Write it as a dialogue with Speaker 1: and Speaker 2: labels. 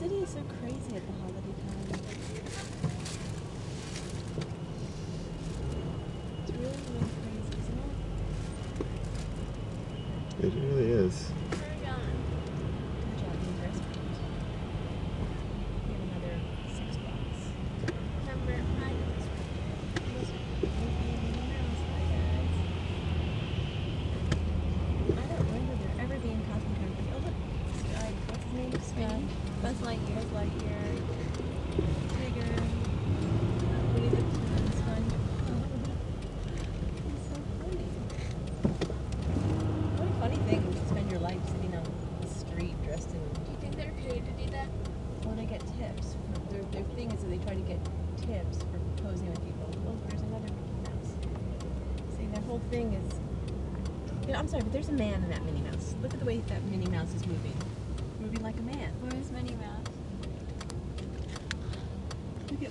Speaker 1: city is so crazy at the holiday time. It's really, really crazy, isn't it?
Speaker 2: It really is.
Speaker 1: Sky.
Speaker 3: Buzz Lightyear.
Speaker 1: Buzz Lightyear. Winnie the Pooh and SpongeBob. It's so funny. What a funny thing to spend your life sitting on the street dressed in.
Speaker 3: Do you think they're paid to do that?
Speaker 1: Well, they get tips. Their, their thing is that they try to get tips for posing with people. Oh, there's another Mickey Mouse. See, their whole thing is. You know, I'm sorry, but there's a man in that Minnie Mouse. Look at the way that Minnie Mouse is moving. Moving like a man.
Speaker 3: Where's Minnie Mouse?
Speaker 1: Look at